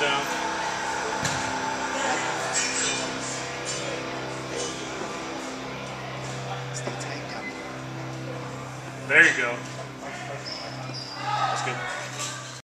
down. There you go.